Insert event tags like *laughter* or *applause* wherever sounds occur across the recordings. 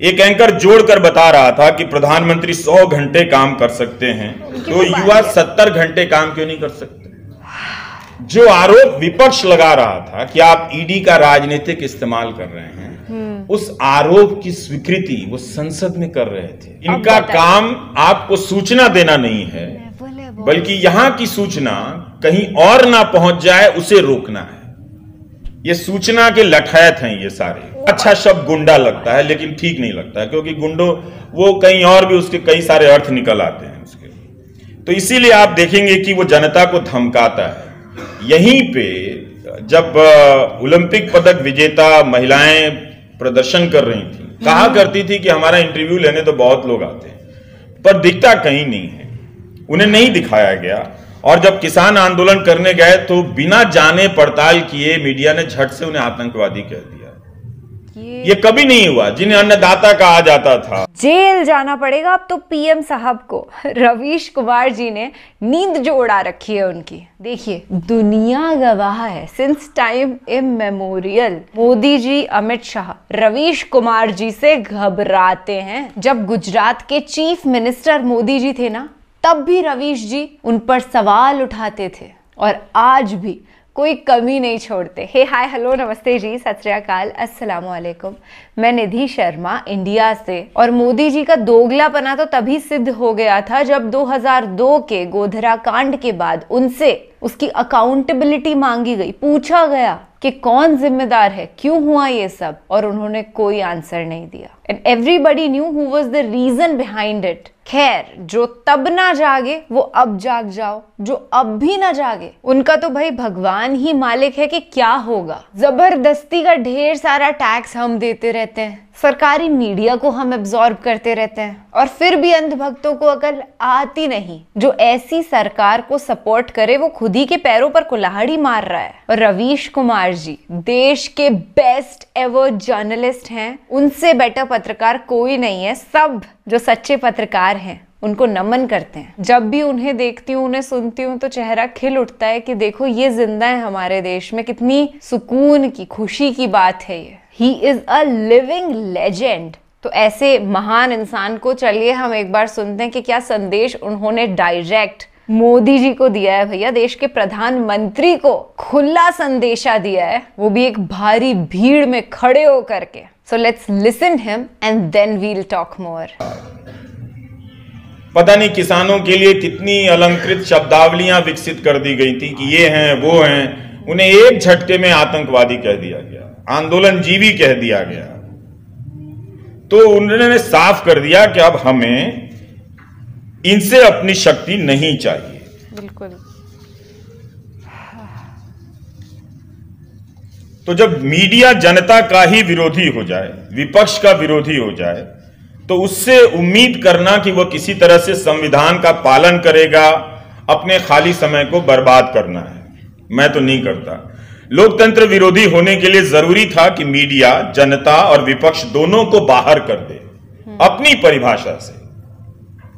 एक एंकर जोड़कर बता रहा था कि प्रधानमंत्री 100 घंटे काम कर सकते हैं। तो युवा 70 घंटे काम क्यों नहीं कर सकते? जो आरोप विपक्ष लगा रहा था कि आप ईडी का राजनीतिक इस्तेमाल कर रहे हैं उस आरोप की स्वीकृति वो संसद में कर रहे थे। इनका काम आपको सूचना देना नहीं है बल्कि यहाँ की सूचना कहीं और ना पहुँच जाए उसे रोकना है। ये सूचना के लठैत हैं ये सारे। अच्छा शब्द गुंडा लगता है लेकिन ठीक नहीं लगता है क्योंकि गुंडो वो कहीं और भी उसके कई सारे अर्थ निकल आते हैं उसके। तो इसीलिए आप देखेंगे कि वो जनता को धमकाता है। यहीं पे जब ओलंपिक पदक विजेता महिलाएँ प्रदर्शन कर रही थी कहा करती थी कि हमारा इंटरव्यू लेने तो बहुत लोग आते हैं पर दिखता कहीं नहीं है। उन्हें नहीं दिखाया गया। और जब किसान आंदोलन करने गए तो बिना जाने पड़ताल किए मीडिया ने झट से उन्हें आतंकवादी कह दिया। ये ये कभी नहीं हुआ जिन्हें अन्नदाता कहा जाता था। जेल जाना पड़ेगा अब तो पीएम साहब को। रवीश कुमार जी ने नींद जो उड़ा रखी है उनकी। देखिए दुनिया गवाह है। Since time immemorial Modi ji Amit Shah Ravish Kumar ji से घबराते हैं। जब गुजरात के चीफ मिनिस्टर मोदी जी थे ना तब भी रवीश जी उन पर सवाल उठाते थे और आज भी कोई कमी नहीं छोड़ते। हे हाय हेलो नमस्ते जी, सत श्री अकाल, अस्सलाम वालेकुम मैं निधि शर्मा, इंडिया से। और मोदी जी का दोगलापना तो तभी सिद्ध हो गया था जब 2002 के गोधरा कांड के बाद उनसे उसकी अकाउंटेबिलिटी मांगी गई। पूछा गया कि कौन जिम्मेदार है, क्यों हुआ ये सब? और उन्होंने कोई आंसर नहीं दिया। And everybody knew who was the reason behind it खैर, जो तब ना जागे, वो अब जाग जाओ। जो अब भी ना जागे, उनका तो भाई भगवान ही मालिक है कि क्या होगा। ज़बरदस्ती का ढेर सारा टैक्स हम देते रहते हैं। सरकारी मीडिया को हम एब्जॉर्ब करते रहते हैं। और फिर भी अंधभक्तों को अकल आती नहीं। जो ऐसी सरकार को सपोर्ट करे, वो खुद ही के पैरों पर कुल्हाड़ी मार रहा है। और रवीश कुमार जी, देश के बेस्ट एवर जर्नलिस्ट हैं। उनसे बेटर पत्रकार कोई नहीं है। सब जो सच्चे पत्रकार हैं, उनको नमन करते हैं। जब भी उन्हें देखती हूँ, उन्हें सुनती हूँ तो चेहरा खिल उठता है कि देखो, ये ज़िंदा है हमारे देश में। कितनी सुकून की, खुशी की बात है ये। He is a living legend तो ऐसे महान इंसान को चलिए, हम एक बार सुनते हैं कि क्या संदेश उन्होंने डायरेक्ट मोदी जी को दिया है भैया। देश के प्रधानमंत्री को खुला संदेशा दिया है। वो भी एक भारी भीड़ में खड़े होकर के। So let's listen him and then we'll talk more पता नहीं किसानों के लिए कितनी अलंकृत शब्दावलियाँ विकसित कर दी गई थी कि ये हैं वो हैं। उन्हें एक झटके में आतंकवादी कह दिया गया आंदोलन जीवी कह दिया गया। तो उन्होंने साफ़ कर दिया कि अब हमें इनसे अपनी शक्ति नहीं चाहिए। बिल्कुल। तो जब मीडिया जनता का ही विरोधी हो जाए विपक्ष का विरोधी हो जाए तो उससे उम्मीद करना कि वह किसी तरह से संविधान का पालन करेगा, अपने खाली समय को बर्बाद करना है। मैं तो नहीं करता। लोकतंत्र विरोधी होने के लिए ज़रूरी था कि मीडिया, जनता और विपक्ष दोनों को बाहर कर दे, अपनी परिभाषा से,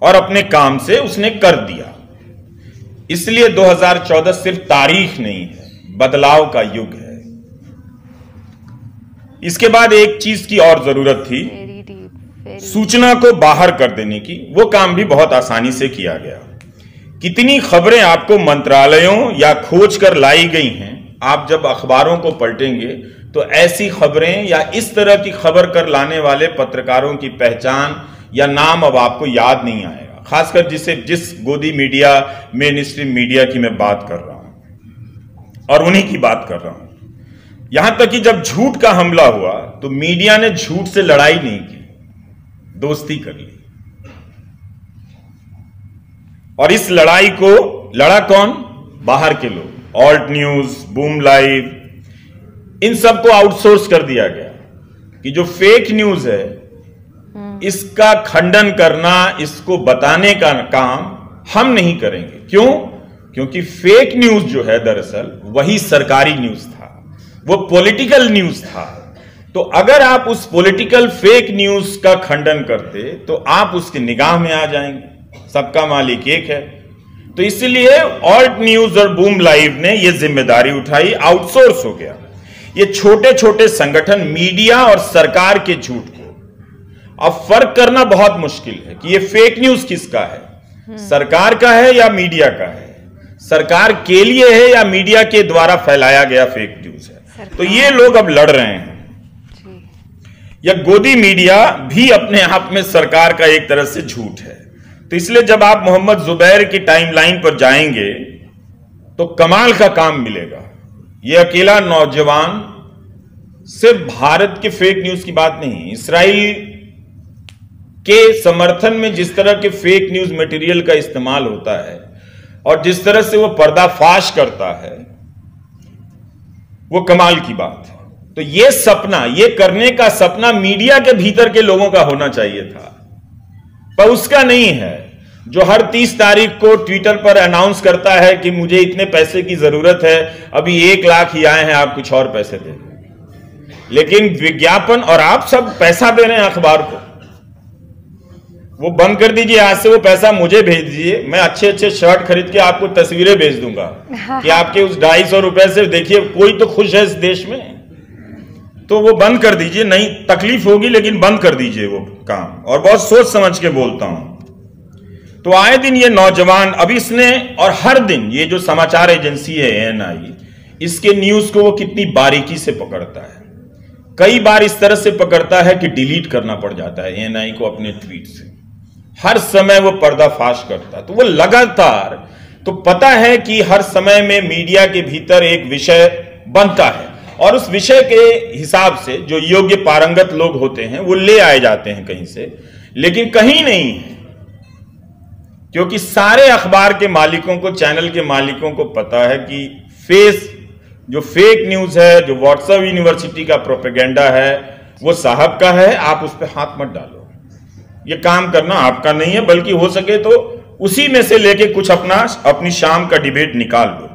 और अपने काम से उसने कर दिया। इसलिए 2014 सिर्फ़ तारीख नहीं है, बदलाव का युग है। इसके बाद एक चीज़ की और ज़रूरत थी सूचना को बाहर कर देने की वो काम भी बहुत आसानी से किया गया। कितनी खबरें आपको मंत्रालयों या खोज कर लाई गई हैं, आप जब अखबारों को पलटेंगे तो ऐसी खबरें या इस तरह की खबर कर लाने वाले पत्रकारों की पहचान या नाम अब आपको याद नहीं आएगा। खासकर जिसे जिस गोदी मीडिया, मेन स्ट्रीम मीडिया की मैं बात कर रहा हूँ और उन्हीं की बात कर रहा हूँ। यहाँ तक कि जब झूठ का हमला हुआ तो मीडिया ने झूठ से लड़ाई नहीं की। दोस्ती कर ली। और इस लड़ाई को लड़ा कौन? बाहर के लोग। ऑल्ट न्यूज़ बूम लाइव इन सबको आउटसोर्स कर दिया गया। कि जो फेक न्यूज़ है इसका खंडन करना इसको बताने का काम हम नहीं करेंगे। क्यों? क्योंकि फेक न्यूज़ जो है दरअसल वही सरकारी न्यूज़ था। वो पॉलिटिकल न्यूज़ था। तो अगर आप उस पॉलिटिकल फेक न्यूज़ का खंडन करते तो आप उसकी निगाह में आ जाएँगे। सबका मालिक एक है। तो इसलिए ऑल्ट न्यूज़ और बूम लाइव ने यह ज़िम्मेदारी उठाई आउटसोर्स हो गया। ये छोटे छोटे संगठन मीडिया और सरकार के झूठ को। अब फ़र्क करना बहुत मुश्किल है कि ये फेक न्यूज़ किसका है? सरकार का है या मीडिया का है? सरकार के लिए है या मीडिया के द्वारा फैलाया गया फेक न्यूज़ है? तो ये लोग अब लड़ रहे हैं। यह गोदी मीडिया भी अपने आप में सरकार का एक तरह से झूठ है। तो इसलिए जब आप मोहम्मद जुबैर की टाइमलाइन पर जाएँगे तो कमाल का काम मिलेगा। यह अकेला नौजवान सिर्फ़ भारत के फेक न्यूज़ की बात नहीं, इसराइल के समर्थन में जिस तरह के फेक न्यूज़ मटेरियल का इस्तेमाल होता है और जिस तरह से वो पर्दाफाश करता है, वो कमाल की बात है। तो ये सपना ये करने का सपना मीडिया के भीतर के लोगों का होना चाहिए था। पर उसका नहीं है। जो हर तीस तारीख को ट्विटर पर अनाउंस करता है कि मुझे इतने पैसे की ज़रूरत है अभी एक लाख ही आए हैं आप कुछ और पैसे दे। लेकिन विज्ञापन और आप सब पैसा दे रहे हैं अखबार को। वो बंद कर दीजिए आज से वो पैसा मुझे भेज दीजिए मैं अच्छे अच्छे शर्ट खरीद के आपको तस्वीरें भेज दूँगा। कि *laughs* आपके उस ढाई सौ रुपए से देखिए कोई तो खुश है इस देश में। तो वो बंद कर दीजिए, नहीं, तकलीफ़ होगी, लेकिन बंद कर दीजिए वो काम। और बहुत सोच समझ के बोलता हूँ। तो आए दिन ये नौजवान अभी इसने, और हर दिन, ये जो समाचार एजेंसी है एएनआई इसके न्यूज़ को वो कितनी बारीकी से पकड़ता है। कई बार इस तरह से पकड़ता है कि डिलीट करना पड़ जाता है एएनआई को अपने ट्वीट से। हर समय वो पर्दाफाश करता। है तो वो लगातार तो पता है कि हर समय में मीडिया के भीतर एक विषय बनता है। और उस विषय के हिसाब से जो योग्य पारंगत लोग होते हैं, वो ले आए जाते हैं कहीं से। लेकिन कहीं नहीं है, क्योंकि सारे अखबार के मालिकों को, चैनल के मालिकों को पता है कि फेस, जो फेक न्यूज़ है, जो व्हाट्सएप यूनिवर्सिटी का प्रोपेगेंडा है, वो साहब का है, आप उस पर हाथ मत डालो। ये काम करना आपका नहीं है, बल्कि हो सके तो उसी में से लेके कुछ अपना, अपनी शाम का डिबेट निकाल लो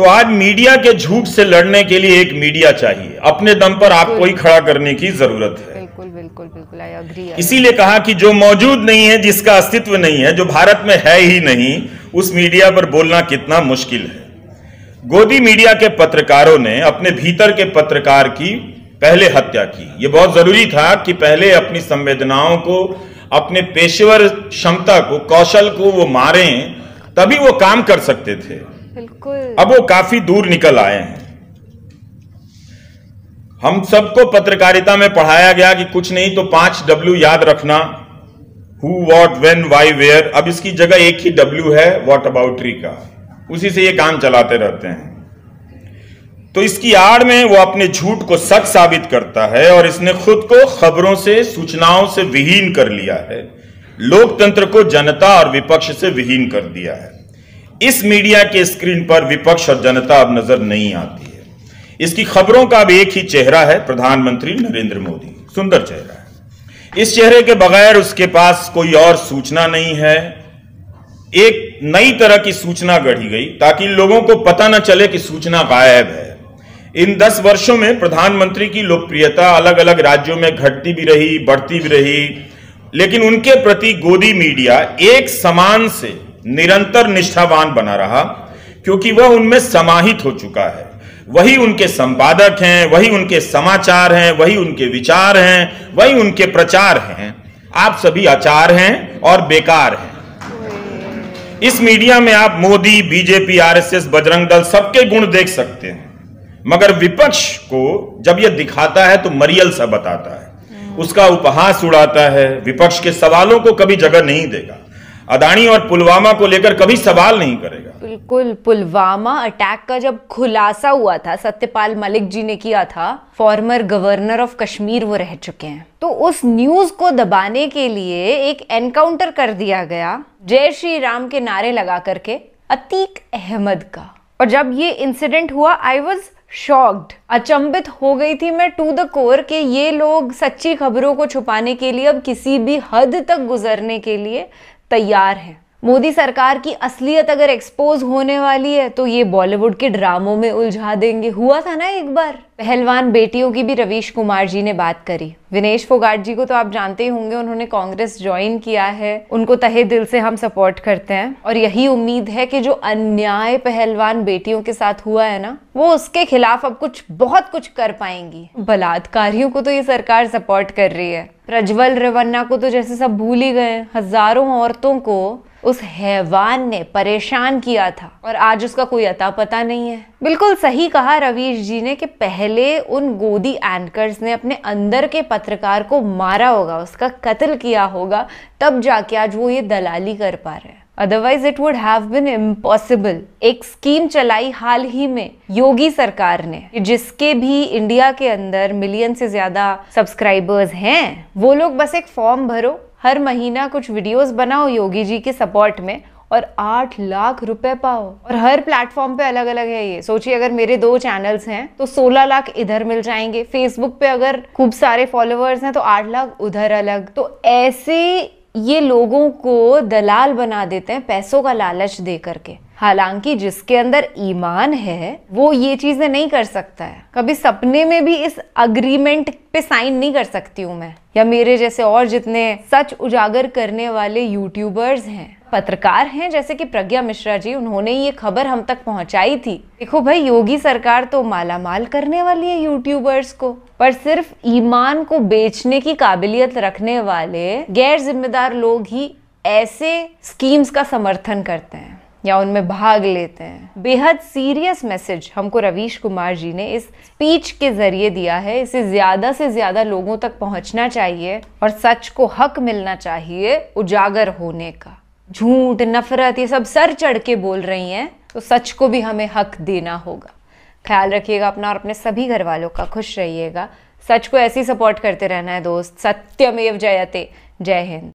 तो आज मीडिया के झूठ से लड़ने के लिए एक मीडिया चाहिए। अपने दम पर आपको ही खड़ा करने की ज़रूरत है। बिल्कुल बिल्कुल बिल्कुल आई अग्री इसीलिए कहा कि जो मौजूद नहीं है जिसका अस्तित्व नहीं है जो भारत में है ही नहीं उस मीडिया पर बोलना कितना मुश्किल है। गोदी मीडिया के पत्रकारों ने अपने भीतर के पत्रकार की पहले हत्या की। ये बहुत ज़रूरी था कि पहले अपनी संवेदनाओं को अपने पेशेवर क्षमता को कौशल को वो मारे तभी वो काम कर सकते थे। बिल्कुल। अब वो काफ़ी दूर निकल आए हैं। हम सबको पत्रकारिता में पढ़ाया गया कि कुछ नहीं तो पाँच डब्ल्यू याद रखना। Who what when why where अब इसकी जगह एक ही डब्ल्यू है वॉट अबाउटरी का। उसी से ये काम चलाते रहते हैं। तो इसकी आड़ में वो अपने झूठ को सच साबित करता है और इसने खुद को खबरों से, सूचनाओं से विहीन कर लिया है। लोकतंत्र को जनता और विपक्ष से विहीन कर दिया है। इस मीडिया के स्क्रीन पर विपक्ष और जनता अब नज़र नहीं आती है। इसकी खबरों का अब एक ही चेहरा है प्रधानमंत्री नरेंद्र मोदी। सुंदर चेहरा है। इस चेहरे के बगैर उसके पास कोई और सूचना नहीं है। एक नई तरह की सूचना गढ़ी गई, ताकि लोगों को पता न चले कि सूचना गायब है। इन दस वर्षों में प्रधानमंत्री की लोकप्रियता अलग अलग राज्यों में घटती भी रही, बढ़ती भी रही, लेकिन उनके प्रति गोदी मीडिया एक समान से निरंतर निष्ठावान बना रहा, क्योंकि वह उनमें समाहित हो चुका है। वही उनके संपादक हैं, वही उनके समाचार हैं, वही उनके विचार हैं, वही उनके प्रचार हैं। आप सभी आचार हैं और बेकार हैं। इस मीडिया में आप मोदी, बीजेपी, आरएसएस, बजरंग दल सबके गुण देख सकते हैं। मगर विपक्ष को जब यह दिखाता है तो मरियल सा बताता है। उसका उपहास उड़ाता है। विपक्ष के सवालों को कभी जगह नहीं देगा। अदानी और पुलवामा को लेकर कभी सवाल नहीं करेगा। बिल्कुल, पुलवामा अटैक का जब खुलासा हुआ था, सत्यपाल मलिक जी ने किया था फॉर्मर गवर्नर ऑफ़ कश्मीर वो रह चुके हैं। तो उस न्यूज़ को दबाने के लिए एक एनकाउंटर कर दिया गया, जय श्री राम के नारे लगा करके, अतीक अहमद का। और जब ये इंसिडेंट हुआ आई वॉज़ शॉक्ड अचंबित हो गई थी मैं टू द कोर कि ये लोग सच्ची खबरों को छुपाने के लिए, अब किसी भी हद तक गुजरने के लिए तैयार हैं। मोदी सरकार की असलियत अगर एक्सपोज होने वाली है तो ये बॉलीवुड के ड्रामों में उलझा देंगे। हुआ था ना एक बार? पहलवान बेटियों की भी रवीश कुमार जी ने बात करी। विनेश फोगाट जी को तो आप जानते ही होंगे, उन्होंने कांग्रेस ज्वाइन किया है। उनको तहे दिल से हम सपोर्ट करते हैं। और यही उम्मीद है कि जो अन्याय पहलवान बेटियों के साथ हुआ है ना, वो उसके खिलाफ अब कुछ, बहुत कुछ कर पाएँगी। बलात्कारियों को तो ये सरकार सपोर्ट कर रही है। प्रज्वल रेवन्ना को तो जैसे सब भूल ही गए हज़ारों औरतों को उस हैवान ने परेशान किया था और आज उसका कोई अता पता नहीं है। बिल्कुल सही कहा रवीश जी ने कि पहले उन गोदी एंकर्स ने अपने अंदर के पत्रकार को मारा होगा, उसका कत्ल किया होगा, तब जाके आज वो ये दलाली कर पा रहे हैं। Otherwise it would have been impossible एक स्कीम चलाई हाल ही में योगी सरकार ने जिसके भी इंडिया के अंदर मिलियन से ज़्यादा सब्सक्राइबर्स हैं, वो लोग बस एक फॉर्म भरो हर महीना कुछ वीडियोस बनाओ योगी जी के सपोर्ट में और आठ लाख रुपए पाओ। और हर प्लेटफॉर्म पे अलग अलग है ये। सोचिए, अगर मेरे दो चैनल्स हैं तो सोलह लाख इधर मिल जाएँगे। फेसबुक पे अगर खूब सारे फॉलोअर्स हैं तो आठ लाख उधर अलग। तो ऐसे ये लोगों को दलाल बना देते हैं, पैसों का लालच दे करके। हालाँकि जिसके अंदर ईमान है, वो ये चीज़ें नहीं कर सकता है। कभी सपने में भी इस अग्रीमेंट पे साइन नहीं कर सकती हूँ मैं। या मेरे जैसे और जितने सच उजागर करने वाले यूट्यूबर्स हैं, पत्रकार हैं, जैसे कि प्रज्ञा मिश्रा जी, उन्होंने ये खबर हम तक पहुंचाई थी। देखो भाई, योगी सरकार तो माला माल करने वाली है यूट्यूबर्स को। पर सिर्फ़ ईमान को बेचने की काबिलियत रखने वाले गैर जिम्मेदार लोग ही ऐसे स्कीम्स का समर्थन करते हैं। या उनमें भाग लेते हैं। बेहद सीरियस मैसेज हमको रवीश कुमार जी ने इस स्पीच के ज़रिए दिया है। इसे ज़्यादा से ज़्यादा लोगों तक पहुँचना चाहिए और सच को हक मिलना चाहिए उजागर होने का। झूठ, नफरत, ये सब सर चढ़ के बोल रही हैं तो सच को भी हमें हक देना होगा। ख्याल रखिएगा अपना और अपने सभी घर वालों का, खुश रहिएगा। सच को ऐसे ही सपोर्ट करते रहना है दोस्त। सत्यमेव जयते। जय हिंद।